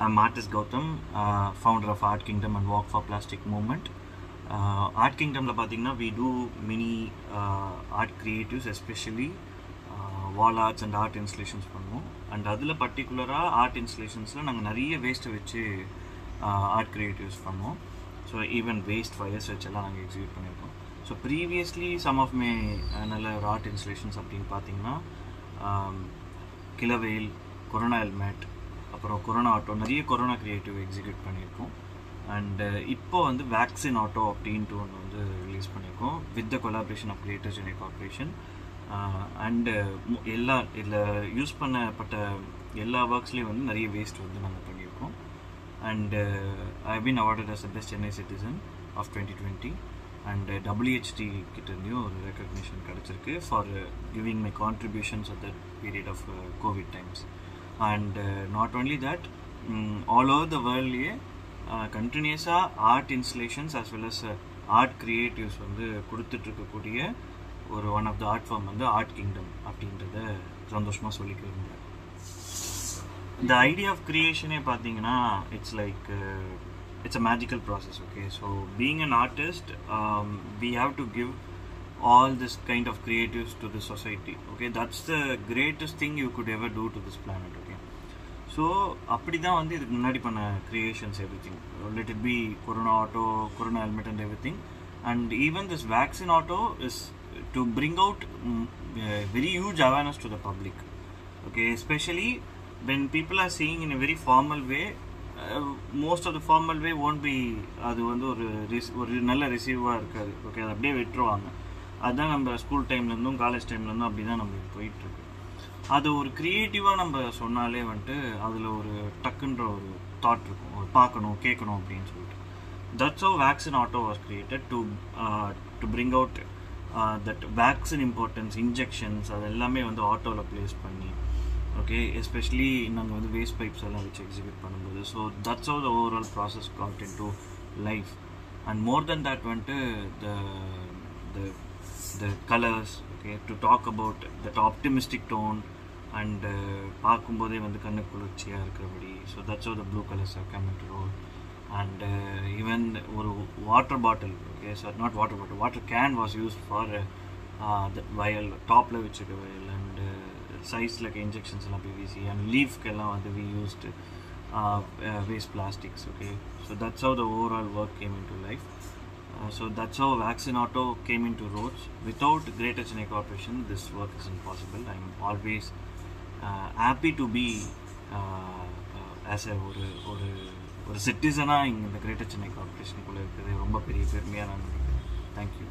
I'm artist Gautam, uh, founder of Art Kingdom and Walk for Plastic movement. Art கிங்டமில் பார்த்தீங்கன்னா we do mini art creatives especially wall arts and art installations பண்ணுவோம். And அதில் பர்டிகுலராக art இன்ஸ்டலேஷன்ஸில் நாங்கள் நிறைய வேஸ்ட்டை வச்சு uh, ஆர்ட் கிரியேட்டிவ்ஸ் பண்ணுவோம். ஸோ ஈவன் வேஸ்ட் ஃபயர்ஸ் வச்செல்லாம் நாங்கள் எக்ஸிக்யூட் பண்ணியிருக்கோம். So previously some of my நல்ல ஒரு ஆர்ட் இன்ஸ்டலேஷன்ஸ் அப்படின்னு பார்த்தீங்கன்னா um, கிளவேல் கொரோனா ஹெல்மெட் அப்புறம் கொரோனா ஆட்டோ நிறைய கொரோனா கிரியேட்டிவ் எக்ஸிக்யூட் பண்ணியிருக்கோம். அண்டு uh, இப்போ வந்து வேக்சின் ஆட்டோ அப்படின்ட்டு ஒன்று வந்து ரிலீஸ் பண்ணியிருக்கோம். With the collaboration of greater Chennai corporation and எல்லா இதில் யூஸ் பண்ணப்பட்ட எல்லா ஒர்க்ஸ்லேயும் வந்து நிறைய வேஸ்ட் வந்து நாங்கள் பண்ணியிருக்கோம். And I been awarded as the best Chennai citizen of twenty twenty and WHD கிட்டேருந்தையும் ஒரு ரெக்கக்னிஷன் கிடச்சிருக்கு for giving my contributions at that period of covid times and not only that all over the வேர்ல்ட்லேயே கண்டினியூஸாக art installations as well as art creatives வந்து கொடுத்துட்ருக்கக்கூடிய ஒரு one of the art form வந்து art kingdom அப்படின்றத சந்தோஷமாக சொல்லிக்க விரும்புகிறேன் இந்த ஐடியா ஆஃப் க்ரியேஷனே பார்த்தீங்கன்னா it's like it's a magical process okay so being an artist we have to give all this kind of creatives to the society okay? That's the greatest thing you could ever do to this planet so அப்படி தான் வந்து இதுக்கு முன்னாடி பண்ண creations everything let it be corona auto corona helmet and everything and even this vaccine auto is to bring out very huge awareness to the public okay especially when people are seeing in a very formal way most of the formal way won't be அது வந்து ஒரு ரிஸ் ஒரு நல்ல ரிசீவாக இருக்காது. Okay அதை அப்படியே விட்டுருவாங்க. அதுதான் நம்ம ஸ்கூல் டைம்லேருந்தும் காலேஜ் டைம்லேருந்தும் அப்படி தான் நம்மளுக்கு போயிட்டுருக்கு அது ஒரு க்ரியேட்டிவாக நம்ம சொன்னாலே வந்துட்டு அதில் ஒரு டக்குன்ற ஒரு தாட் இருக்கும். ஒரு பார்க்கணும் கேட்கணும் அப்படின்னு சொல்லிட்டு. That's how vaccine auto was created to to bring out that vaccine importance injections அது எல்லாமே வந்து ஆட்டோவில் ப்ளேஸ் பண்ணி ஓகே எஸ்பெஷலி நாங்கள் வந்து வேஸ்ட் பைப்ஸ் எல்லாம் வச்சு எக்ஸிக்யூட் பண்ணும்போது. So that's how the overall process got into life and more then that வந்துட்டு the the the colours okay to talk about that optimistic tone and பார்க்கும்போதே வந்து கண்ணு குளிர்ச்சியாக இருக்கிறபடி. So that's the blue colours are come to role and even ஒரு water bottle okay sir not water bottle water can was use for that vial டாப்பில் வச்சுருக்க vial and size like injections எல்லாம் PVC and லீஃப்க்கெல்லாம் வந்து we used waste plastics okay so that's how the overall work came into life Uh, so that's how Vaccine Auto came into roads. Without Greater Chennai Corporation, this work isn't possible. I'm always uh, happy to be uh, as a ஒரு ஒரு ஒரு சிட்டிசனாக இங்கே இந்த greater Chennai கார்பரேஷனுக்குள்ளே இருக்கிறது ரொம்ப பெரிய பெருமையாக நான் நினைக்கிறேன் தேங்க்யூ